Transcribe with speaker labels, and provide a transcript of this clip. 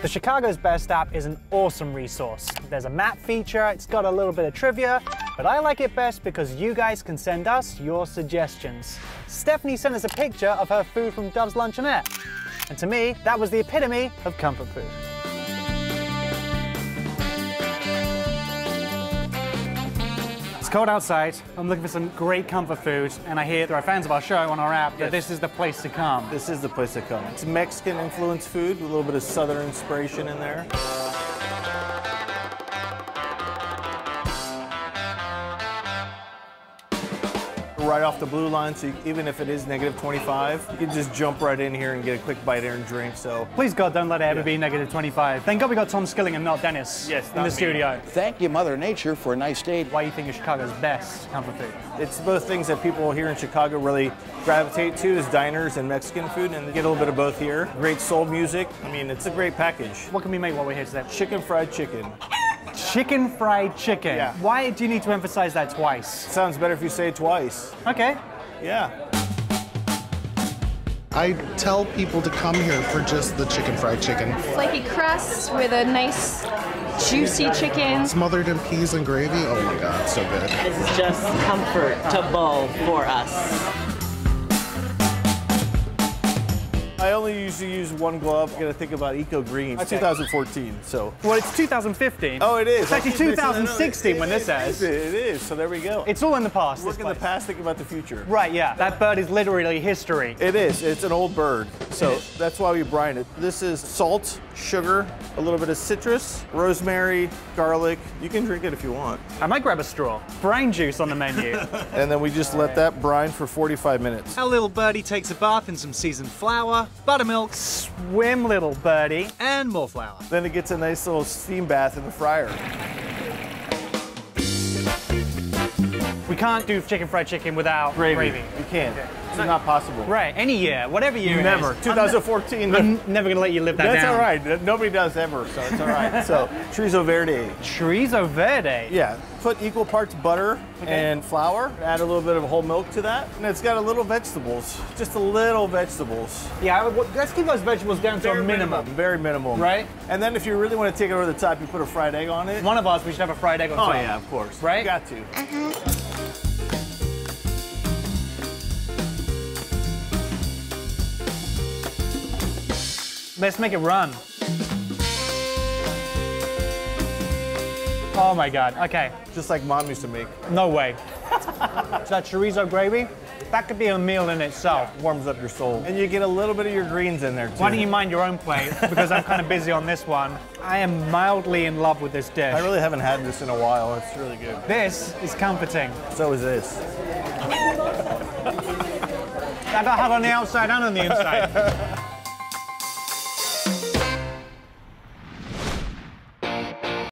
Speaker 1: The Chicago's Best app is an awesome resource. There's a map feature, it's got a little bit of trivia, but I like it best because you guys can send us your suggestions. Stephanie sent us a picture of her food from Dove's Luncheonette. And to me, that was the epitome of comfort food. It's cold outside. I'm looking for some great comfort food, and I hear there are fans of our show on our app that
Speaker 2: Yes.
Speaker 1: this is the place to come.
Speaker 2: This is the place to come. It's Mexican influenced food with a little bit of southern inspiration in there. Right off the blue line, so you, even if it is negative 25, you can just jump right in here and get a quick bite here and drink. So
Speaker 1: Please God, don't let it ever
Speaker 2: Yeah.
Speaker 1: be negative 25. Thank God we got Tom Skilling and not Dennis
Speaker 2: Yes,
Speaker 1: in the
Speaker 2: me.
Speaker 1: studio.
Speaker 3: Thank you, Mother Nature, for a nice day.
Speaker 1: Why you think is Chicago's best comfort food?
Speaker 2: it's both things that people here in Chicago really gravitate to is diners and Mexican food, and you get a little bit of both here. Great soul music. I mean, it's a great package.
Speaker 1: What can we make while we're here today?
Speaker 2: Chicken fried chicken.
Speaker 1: Chicken fried chicken.
Speaker 2: Yeah.
Speaker 1: Why do you need to emphasize that twice?
Speaker 2: Sounds better if you say it twice.
Speaker 1: Okay.
Speaker 2: Yeah.
Speaker 4: I tell people to come here for just the chicken fried chicken,
Speaker 5: flaky crust with a nice juicy chicken.
Speaker 4: smothered in peas and gravy. Oh my god, so good.
Speaker 6: This is just comfortable for us.
Speaker 2: I only usually use one glove. You gotta think about Eco Green. It's 2014, so.
Speaker 1: Well, it's 2015.
Speaker 2: Oh, it is.
Speaker 1: It's actually
Speaker 2: I keep mixing-
Speaker 1: 2016 when
Speaker 2: It
Speaker 1: this
Speaker 2: is,
Speaker 1: airs.
Speaker 2: It is, so there we go.
Speaker 1: It's all in the past.
Speaker 2: Work
Speaker 1: this
Speaker 2: in the past, think about the future.
Speaker 1: Right, yeah. That bird is literally history.
Speaker 2: It is. It's an old bird, so that's why we brine it. This is salt, sugar, a little bit of citrus, rosemary, garlic. You can drink it if you want.
Speaker 1: I might grab a straw. Brine juice on the menu.
Speaker 2: And then we just let that brine for 45 minutes.
Speaker 7: Our little birdie takes a bath in some seasoned flour, buttermilk,
Speaker 1: Swim, little birdie.
Speaker 7: and more flour.
Speaker 2: Then it gets a nice little steam bath in the fryer.
Speaker 1: We can't do chicken fried chicken without gravy.
Speaker 2: You can't. It's not possible.
Speaker 1: Right, any year, whatever year. it
Speaker 2: Never.
Speaker 1: is.
Speaker 2: 2014.
Speaker 1: I'm never gonna let you live that
Speaker 2: That's
Speaker 1: down.
Speaker 2: all right. Nobody does ever, so it's all right. so, chorizo verde.
Speaker 1: Chorizo verde.
Speaker 2: Yeah, put equal parts butter and flour. Add a little bit of whole milk to that, and it's got a little vegetables, just a little vegetables.
Speaker 1: Yeah, would- let's keep those vegetables down to a minimum.
Speaker 2: very minimal.
Speaker 1: Right.
Speaker 2: And then if you really want to take it over the top, you put a fried egg on it.
Speaker 1: One of us, we should have a fried egg on
Speaker 2: Oh
Speaker 1: top.
Speaker 2: yeah, of course.
Speaker 1: Right?
Speaker 2: You got to. Uh-huh.
Speaker 1: Let's make it run. Oh my god. Okay.
Speaker 2: Just like mom used to make.
Speaker 1: No way. that chorizo gravy, that could be a meal in itself.
Speaker 2: Warms up your soul. And you get a little bit of your greens in there too.
Speaker 1: Why don't you mind your own plate? Because I'm kind of busy on this one. I am mildly in love with this dish.
Speaker 2: I really haven't had this in a while. It's really good.
Speaker 1: This is comforting.
Speaker 2: So is this.
Speaker 1: I got hot on the outside and on the inside.